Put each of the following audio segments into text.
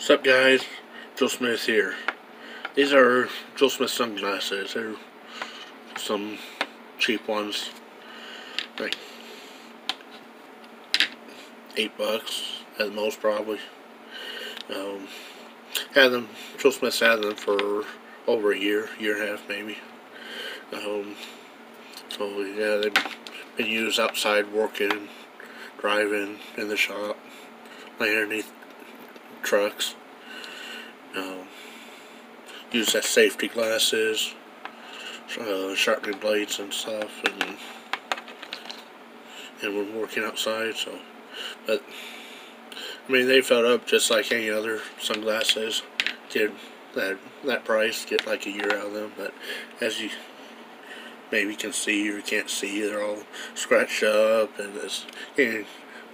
Sup guys, Joe Smith here. These are Joe Smith sunglasses. They're some cheap ones. Like eight bucks at the most probably. Um, had them, Joe Smith's had them for over a year, year and a half maybe. Um, so yeah, they've been used outside working, driving, in the shop, laying underneath trucks. Um, use that safety glasses, uh, sharpening blades and stuff, and and when working outside. So, but I mean, they felt up just like any other sunglasses. Did that that price get like a year out of them, but as you maybe can see or can't see, they're all scratched up and it's getting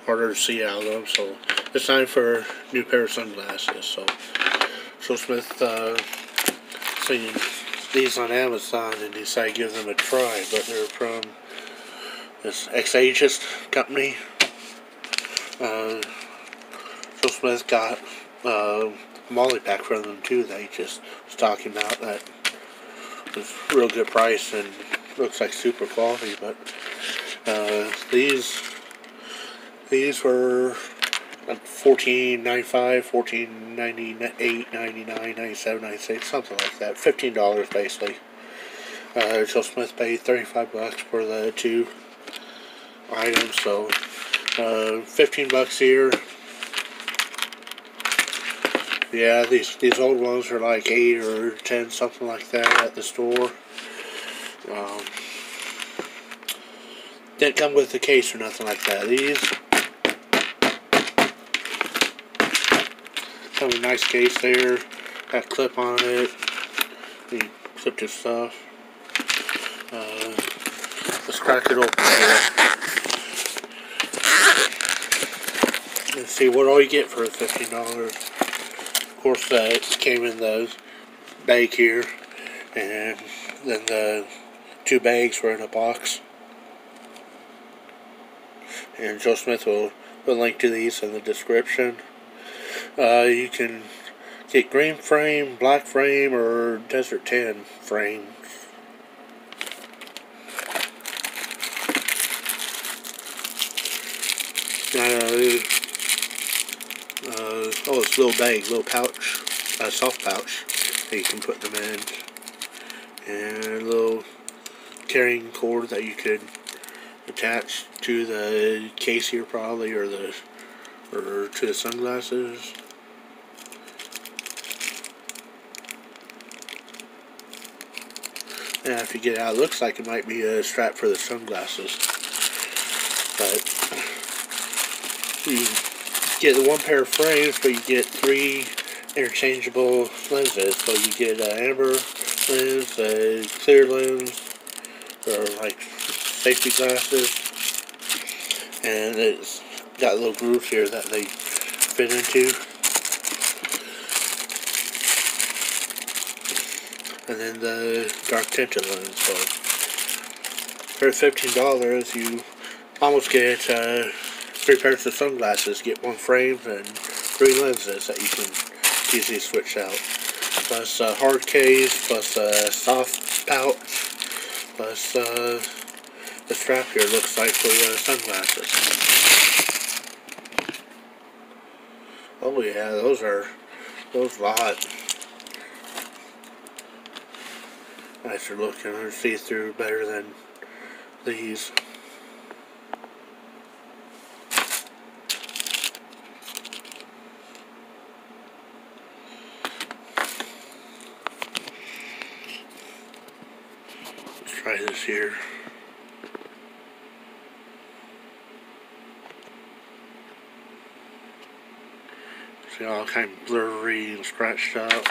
harder to see out of them. So it's time for a new pair of sunglasses. So Joe Smith uh, seen these on Amazon and decided to give them a try, but they're from this Xaegis company. Uh, Joe Smith got uh, a MOLLE pack from them too. They just was talking about that was real good price and looks like super quality. But uh, these these were 14.95, 14.98, 99, 97, 96, something like that. Fifteen dollars basically. Uh, Joe Smith paid 35 bucks for the two items, so uh, 15 bucks here. Yeah, these these old ones are like eight or ten, something like that at the store. Um, didn't come with a case or nothing like that. These have a nice case there. Got a clip on it. You clip your stuff. Uh, let's crack it open. Let's see what all you get for fifteen dollars. Of course, uh, it came in the bag here, and then the two bags were in a box. And Joe Smith will put a link to these in the description. Uh, you can get green frame, black frame, or desert tan frame. Uh, uh, oh, it's a little bag, little pouch, a soft pouch that you can put them in. And a little carrying cord that you could attach to the case here probably, or the, or to the sunglasses. Yeah, if you get out, it looks like it might be a strap for the sunglasses. But you get one pair of frames, but you get three interchangeable lenses. So you get an amber lens, a clear lens, or like safety glasses, and it's got little grooves here that they fit into. And then the dark tinted lens. So for fifteen dollars, you almost get uh, three pairs of sunglasses. Get one frame and three lenses that you can easily switch out. Plus a hard case, plus a soft pouch, plus uh, the strap here looks like for uh, sunglasses. Oh yeah, those are those lot nicer looking. They're see-through better than these. Let's try this here. See all kind of blurry and scratched up.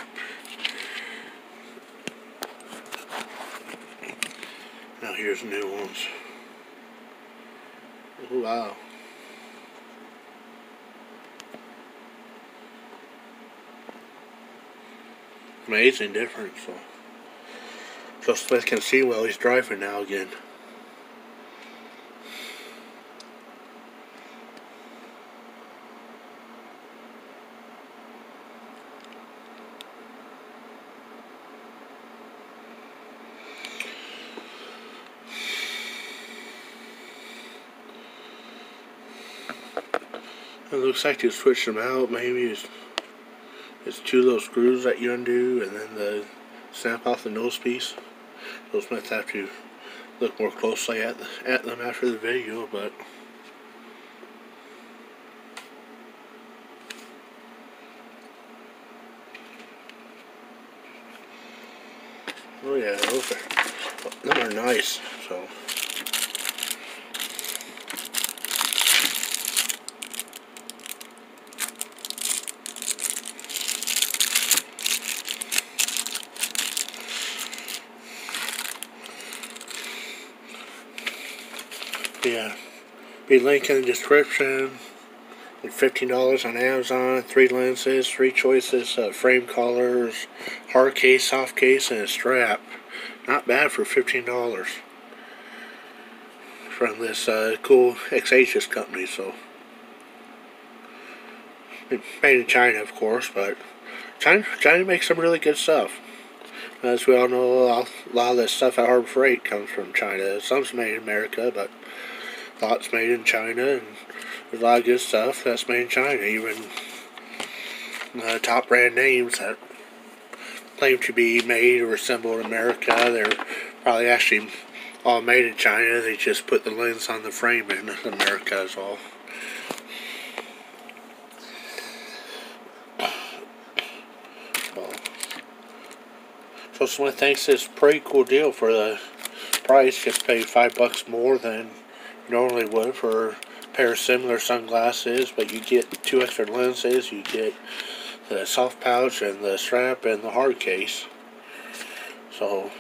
Here's new ones. Oh, wow. Amazing difference. So. Joe Smith can see while he's driving now again. It looks like you switched them out. Maybe it's, it's two little screws that you undo and then the snap off the nose piece. Those might have to look more closely at, the, at them after the video, but Oh yeah, those are, them are nice, so. Yeah, be link in the description. $15 on Amazon, three lenses, three choices, uh, frame colors, hard case, soft case, and a strap. Not bad for $15 from this uh, cool Xaegis company. So, made in China, of course, but China, China makes some really good stuff. As we all know, a lot of this stuff at Harbor Freight comes from China. Some's made in America, but lots made in China, and there's a lot of good stuff that's made in China. Even uh, top brand names that claim to be made or assembled in America, they're probably actually all made in China. They just put the lens on the frame in America is all. So someone thinks it's pretty cool deal for the price. Just pay five bucks more than you normally would for a pair of similar sunglasses, but you get two extra lenses. You get the soft pouch and the strap and the hard case. So,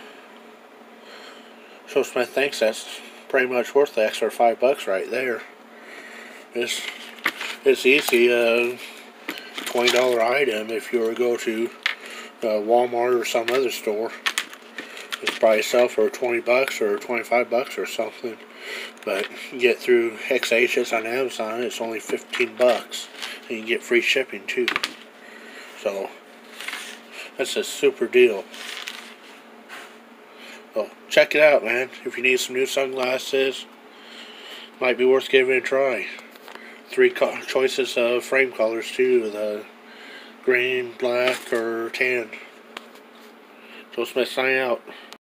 so Smith thinks that's pretty much worth the extra five bucks right there. It's it's easy a twenty dollar item if you were to go to uh, Walmart or some other store. It's probably sell for 20 bucks or 25 bucks or something. But you get through Xaegis on Amazon, it's only 15 bucks. And you get free shipping too. So, that's a super deal. So, check it out, man. If you need some new sunglasses, might be worth giving a try. Three choices of frame colors too. The green, black, or tan. So Smith sign out.